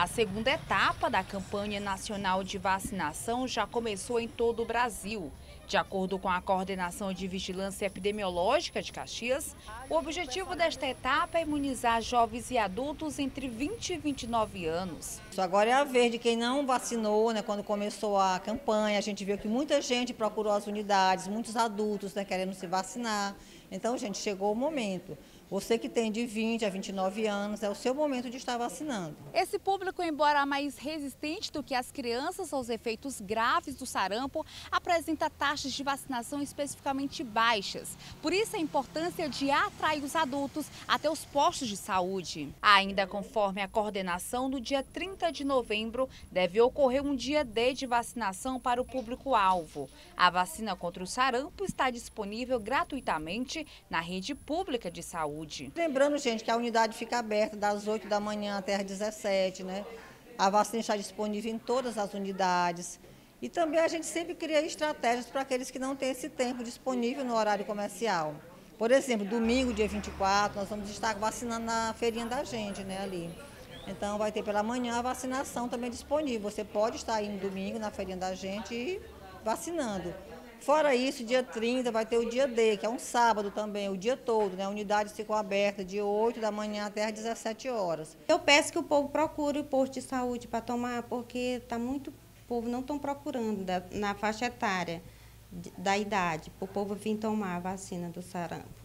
A segunda etapa da campanha nacional de vacinação já começou em todo o Brasil. De acordo com a Coordenação de Vigilância Epidemiológica de Caxias, o objetivo desta etapa é imunizar jovens e adultos entre 20 e 29 anos. Agora é a vez de quem não vacinou, né? Quando começou a campanha, a gente viu que muita gente procurou as unidades, muitos adultos né, querendo se vacinar. Então, gente, chegou o momento. Você que tem de 20 a 29 anos, é o seu momento de estar vacinando. Esse público, embora mais resistente do que as crianças aos efeitos graves do sarampo, apresenta taxas de vacinação especificamente baixas. Por isso a importância de atrair os adultos até os postos de saúde. Ainda conforme a coordenação, no dia 30 de novembro deve ocorrer um dia D de vacinação para o público-alvo. A vacina contra o sarampo está disponível gratuitamente na rede pública de saúde saúde. Lembrando, gente, que a unidade fica aberta das 8 da manhã até as 17, né? A vacina está disponível em todas as unidades. E também a gente sempre cria estratégias para aqueles que não têm esse tempo disponível no horário comercial. Por exemplo, domingo, dia 24, nós vamos estar vacinando na feirinha da gente, né, ali. Então vai ter pela manhã a vacinação também disponível. Você pode estar aí no domingo na feirinha da gente e vacinando. Fora isso, dia 30 vai ter o dia D, que é um sábado também, o dia todo, né? A unidade ficou aberta de 8 da manhã até as 17 horas. Eu peço que o povo procure o posto de saúde para tomar, porque tá muito o povo não estão procurando da, na faixa etária da idade, para o povo vir tomar a vacina do sarampo.